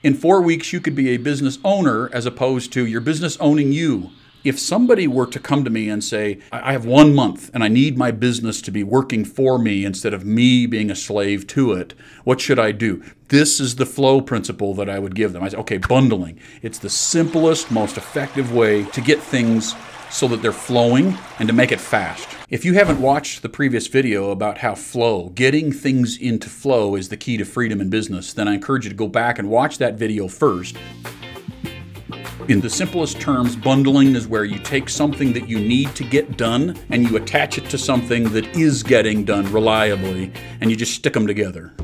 In four weeks, you could be a business owner as opposed to your business owning you. If somebody were to come to me and say, I have one month and I need my business to be working for me instead of me being a slave to it, what should I do? This is the flow principle that I would give them. I say, okay, bundling. It's the simplest, most effective way to get things so that they're flowing and to make it fast. If you haven't watched the previous video about how flow, getting things into flow is the key to freedom in business, then I encourage you to go back and watch that video first. In the simplest terms, bundling is where you take something that you need to get done and you attach it to something that is getting done reliably and you just stick them together.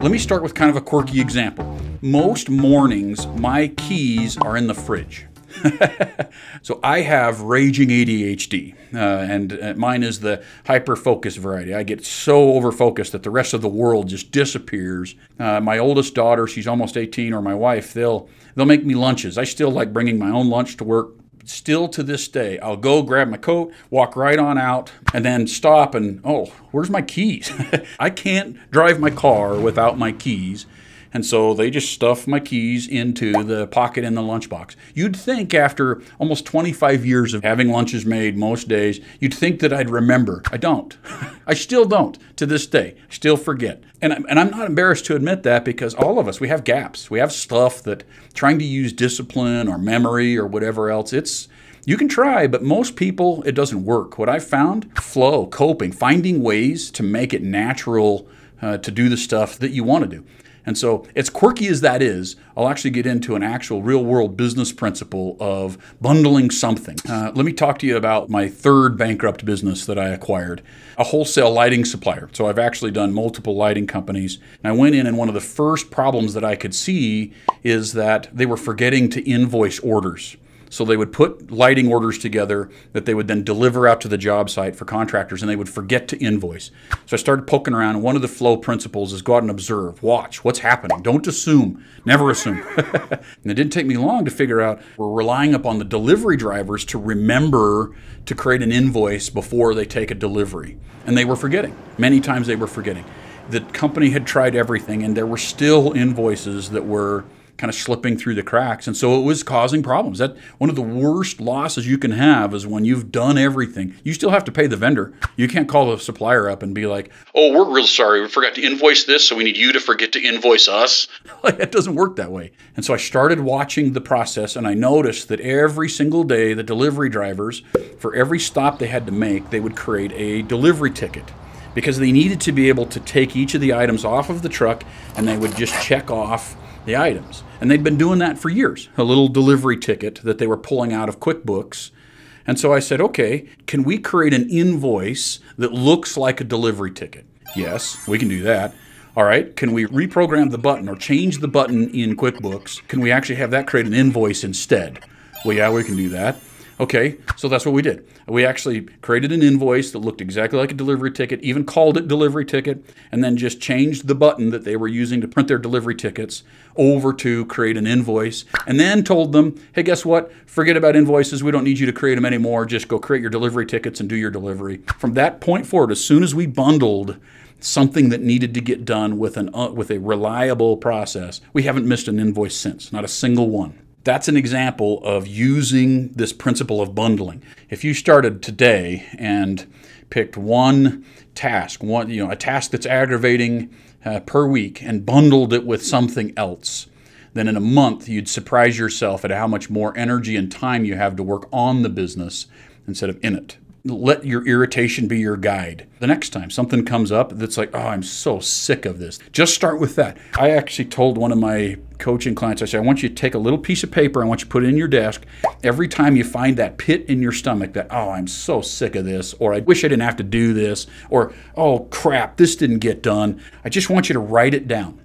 Let me start with kind of a quirky example. Most mornings, my keys are in the fridge. so I have raging ADHD, uh, and uh, mine is the hyper focus variety. I get so over focused that the rest of the world just disappears. Uh, my oldest daughter, she's almost 18, or my wife, they'll they'll make me lunches. I still like bringing my own lunch to work. Still to this day, I'll go grab my coat, walk right on out, and then stop and, oh, where's my keys? I can't drive my car without my keys. And so they just stuff my keys into the pocket in the lunchbox. You'd think after almost 25 years of having lunches made most days, you'd think that I'd remember. I don't. I still don't to this day. Still forget. And, and I'm not embarrassed to admit that because all of us, we have gaps. We have stuff that trying to use discipline or memory or whatever else, it's you can try, but most people, it doesn't work. What I've found, flow, coping, finding ways to make it natural uh, to do the stuff that you want to do. And so, as quirky as that is, I'll actually get into an actual real world business principle of bundling something. Uh, let me talk to you about my third bankrupt business that I acquired a wholesale lighting supplier. So, I've actually done multiple lighting companies. And I went in, and one of the first problems that I could see is that they were forgetting to invoice orders. So they would put lighting orders together that they would then deliver out to the job site for contractors, and they would forget to invoice. So I started poking around, one of the flow principles is go out and observe, watch what's happening. Don't assume, never assume. and it didn't take me long to figure out we're relying upon the delivery drivers to remember to create an invoice before they take a delivery. And they were forgetting. Many times they were forgetting. The company had tried everything, and there were still invoices that were kind of slipping through the cracks. And so it was causing problems. That one of the worst losses you can have is when you've done everything. You still have to pay the vendor. You can't call the supplier up and be like, "Oh, we're real sorry. We forgot to invoice this, so we need you to forget to invoice us." like it doesn't work that way. And so I started watching the process and I noticed that every single day the delivery drivers for every stop they had to make, they would create a delivery ticket because they needed to be able to take each of the items off of the truck and they would just check off the items. And they'd been doing that for years, a little delivery ticket that they were pulling out of QuickBooks. And so I said, okay, can we create an invoice that looks like a delivery ticket? Yes, we can do that. All right, can we reprogram the button or change the button in QuickBooks? Can we actually have that create an invoice instead? Well, yeah, we can do that. Okay, so that's what we did. We actually created an invoice that looked exactly like a delivery ticket, even called it delivery ticket, and then just changed the button that they were using to print their delivery tickets over to create an invoice, and then told them, hey, guess what? Forget about invoices. We don't need you to create them anymore. Just go create your delivery tickets and do your delivery. From that point forward, as soon as we bundled something that needed to get done with an uh, with a reliable process, we haven't missed an invoice since, not a single one. That's an example of using this principle of bundling. If you started today and picked one task, one you know a task that's aggravating uh, per week, and bundled it with something else, then in a month you'd surprise yourself at how much more energy and time you have to work on the business instead of in it let your irritation be your guide. The next time something comes up that's like, oh, I'm so sick of this, just start with that. I actually told one of my coaching clients, I said, I want you to take a little piece of paper, I want you to put it in your desk. Every time you find that pit in your stomach that, oh, I'm so sick of this, or I wish I didn't have to do this, or oh, crap, this didn't get done, I just want you to write it down.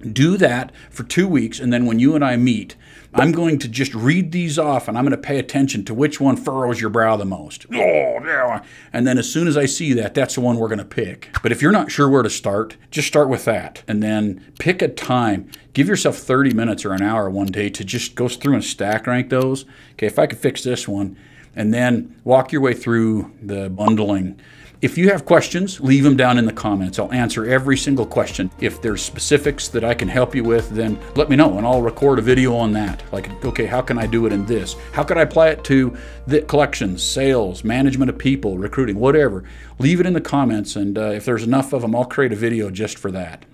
Do that for two weeks, and then when you and I meet, I'm going to just read these off and I'm going to pay attention to which one furrows your brow the most. Oh, yeah. And then as soon as I see that, that's the one we're going to pick. But if you're not sure where to start, just start with that. And then pick a time. Give yourself 30 minutes or an hour one day to just go through and stack rank those. Okay, if I could fix this one, and then walk your way through the bundling If you have questions, leave them down in the comments. I'll answer every single question. If there's specifics that I can help you with, then let me know and I'll record a video on that. Like, okay, how can I do it in this? How could I apply it to the collections, sales, management of people, recruiting, whatever? Leave it in the comments, and uh, if there's enough of them, I'll create a video just for that.